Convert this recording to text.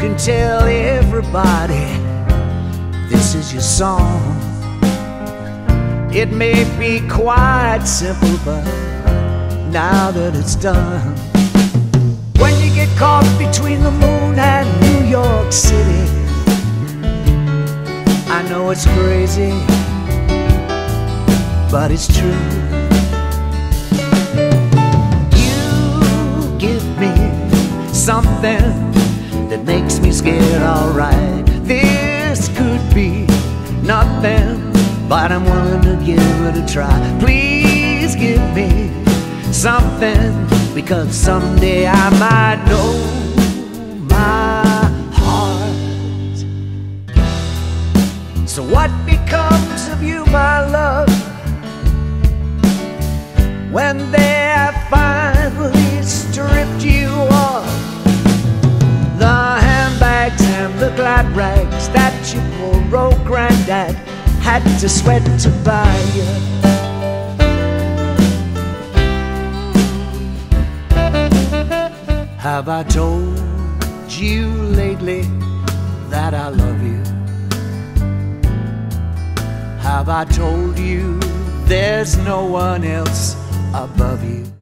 can tell everybody this is your song. It may be quite simple, but now that it's done, when you get caught between the moon and New York City, I know it's crazy, but it's true. You give me something that makes me scared, alright. This could be nothing, but I'm willing to give it a try. Please give me something, because someday I might know my heart. So, what becomes of you, my love, when they and rags that your poor old granddad had to sweat to buy you? Have I told you lately that I love you? Have I told you there's no one else above you?